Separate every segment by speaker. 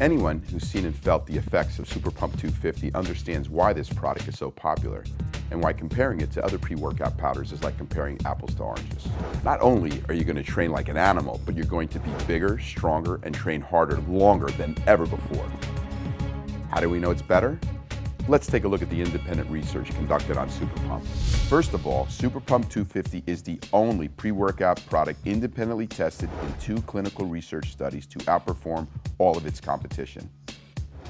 Speaker 1: Anyone who's seen and felt the effects of Super Pump 250 understands why this product is so popular and why comparing it to other pre-workout powders is like comparing apples to oranges. Not only are you going to train like an animal, but you're going to be bigger, stronger, and train harder longer than ever before. How do we know it's better? Let's take a look at the independent research conducted on Super Pump. First of all, Super Pump 250 is the only pre-workout product independently tested in two clinical research studies to outperform all of its competition.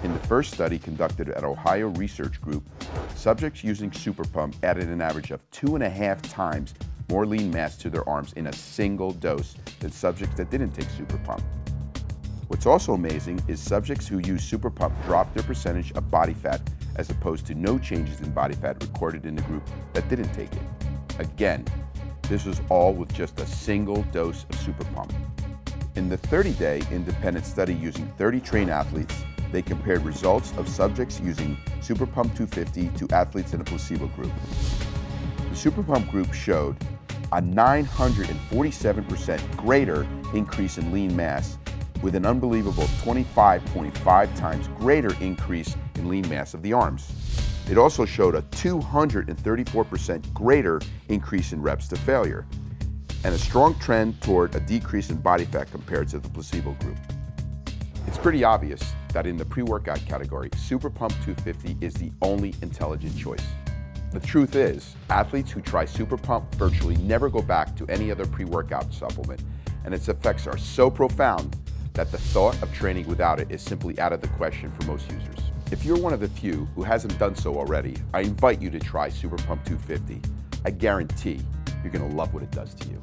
Speaker 1: In the first study conducted at Ohio Research Group, subjects using Super Pump added an average of two and a half times more lean mass to their arms in a single dose than subjects that didn't take Super Pump. What's also amazing is subjects who use Super Pump dropped their percentage of body fat as opposed to no changes in body fat recorded in the group that didn't take it. Again, this was all with just a single dose of Super Pump. In the 30-day independent study using 30 trained athletes, they compared results of subjects using Super Pump 250 to athletes in a placebo group. The Super Pump group showed a 947% greater increase in lean mass with an unbelievable 25.5 times greater increase in lean mass of the arms. It also showed a 234% greater increase in reps to failure and a strong trend toward a decrease in body fat compared to the placebo group. It's pretty obvious that in the pre-workout category, Super Pump 250 is the only intelligent choice. The truth is, athletes who try Super Pump virtually never go back to any other pre-workout supplement, and its effects are so profound that the thought of training without it is simply out of the question for most users. If you're one of the few who hasn't done so already, I invite you to try Super Pump 250. I guarantee you're gonna love what it does to you.